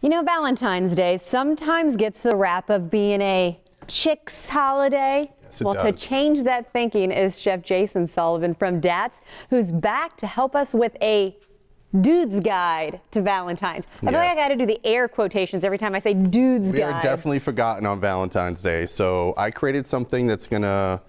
You know, Valentine's Day sometimes gets the rap of being a chicks holiday. Yes, well, to change that thinking is Chef Jason Sullivan from Datz, who's back to help us with a dude's guide to Valentine's. I feel like I got to do the air quotations every time I say dude's We guide. are definitely forgotten on Valentine's Day, so I created something that's gonna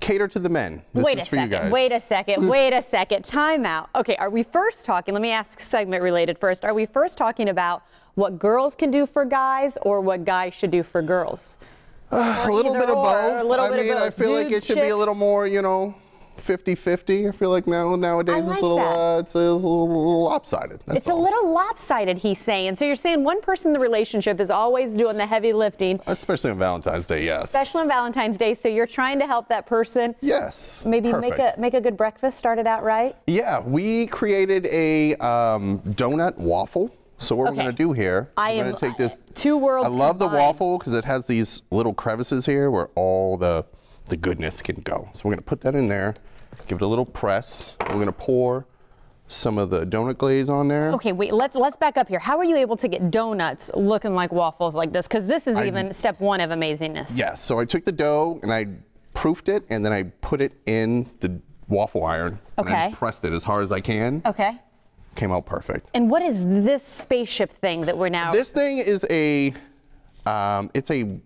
cater to the men. This wait is a for you second. guys. Wait a second. Wait a second. Time out. Okay, are we first talking? Let me ask segment related first. Are we first talking about what girls can do for guys or what guys should do for girls? a little bit of both. a little I mean, I feel like it should be a little more, you know, 50-50. I feel like now nowadays like it's a little, uh, it's a little lopsided. That's It's a little lopsided, he's saying. So you're saying one person in the relationship is always doing the heavy lifting, Especially on Valentine's Day, yes. especially on Valentine's Day. So you're trying to help that person yes. maybe make a make a good breakfast, start it out right. Yeah, we created a um, donut waffle. So what Okay. we're gonna do here, I we're am- gonna take this. Uh, two worlds I love the waffle because it has these little crevices here where all the the goodness can go. So we're gonna put that in there, give it a little press. We're gonna pour some of the donut glaze on there. Okay, wait. Let's let's back up here. How are you able to get donuts looking like waffles like this? Because this is I- even step one of amazingness. Yeah. So I took the dough and I proofed it and then I put it in the waffle iron. And I just pressed it as hard as I can. Okay. Came out perfect. And what is this spaceship thing that we're now? This thing is a, um, it's a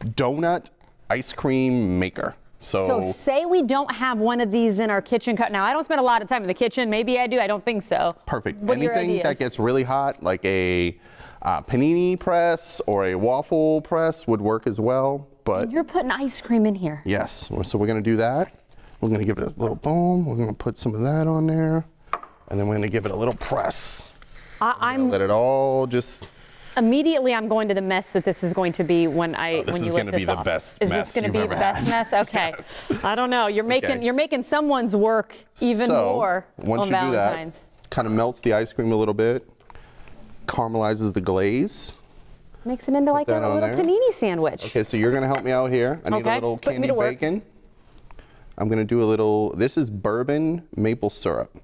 donut ice cream maker. So, so say we don't have one of these in our kitchen. cut. Now I don't spend a lot of time in the kitchen. Maybe I do. I don't think so. perfect. What Anything that gets really hot, like a uh, panini press or a waffle press, would work as well. But You're putting ice cream in here. yes, so we're gonna do that. We're gonna give it a little boom. We're gonna put some of that on there, and then we're gonna give it a little press. I, I'm Let it all just. immediately. I'm going to the mess that this is going to be when I Oh, this when you is lift gonna be this the best Is this going to be the best mess? Okay. I don't know. You're making Okay. you're making someone's work even so, more once on you Valentine's. do that, kind of melts the ice cream a little bit, caramelizes the glaze. Makes it into like a, that a on little there. panini sandwich. Okay, so you're gonna help me out here. I need Okay, a little candied bacon. I'm gonna do a little. This is bourbon maple syrup.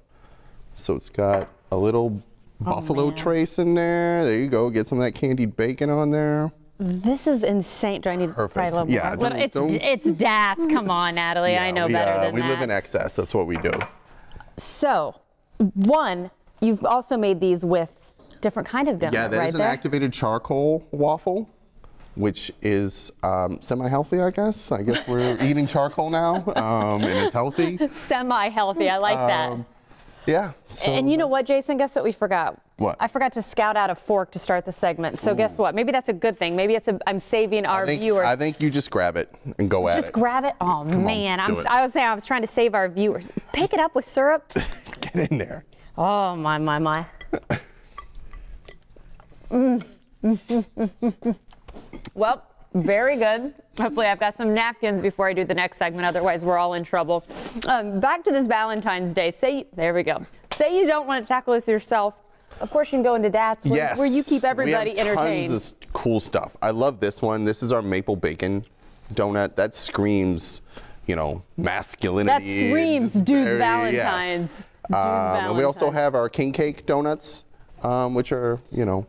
So it's got a little buffalo Oh, trace in there. There you go. Get some of that candied bacon on there. This is insane. Do I need to Perfect. fry a little Yeah, more? don't- it's don't- it's Datz. Come on, Natalie. I know we, better uh, than We that. We live in excess. That's what we do. So, one, you've also made these with different kind of donut, Yeah, that is right an there. activated charcoal waffle, which is um, semi-healthy, I guess. I guess we're eating charcoal now, um, and it's healthy. Semi-healthy. I like that. Yeah. So And you know what, Jason? Guess what we forgot? What? I forgot to scout out a fork to start the segment. So guess what? Maybe that's a good thing. Maybe it's a. I'm saving our I think, viewers. I think you just grab it and go at Just it. grab it. Oh man, I'm. it. I was saying I was trying to save our viewers. Pick it up with syrup. Get in there. Oh my my my. Mm. well, very good. Hopefully, I've got some napkins before I do the next segment. Otherwise, we're all in trouble. Um, back to this Valentine's Day. Say there we go. Say you don't want to tackle this yourself. Of course, you can go into Datz where, Yes. where you keep everybody we have entertained. Tons of cool stuff. I love this one. This is our maple bacon donut. That screams, you know, masculinity. That screams dudes very- Valentines. yes. Dudes Um, and we also have our king cake donuts, um, which are, you know,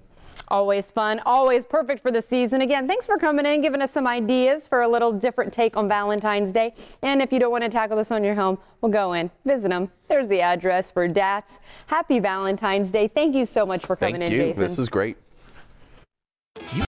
Always fun, always perfect for the season. Again, thanks for coming in, giving us some ideas for a little different take on Valentine's Day. And if you don't want to tackle this on your home, well, go in, visit them. There's the address for Datz. Happy Valentine's Day. Thank you so much for coming thank in, you. Jason. This is great.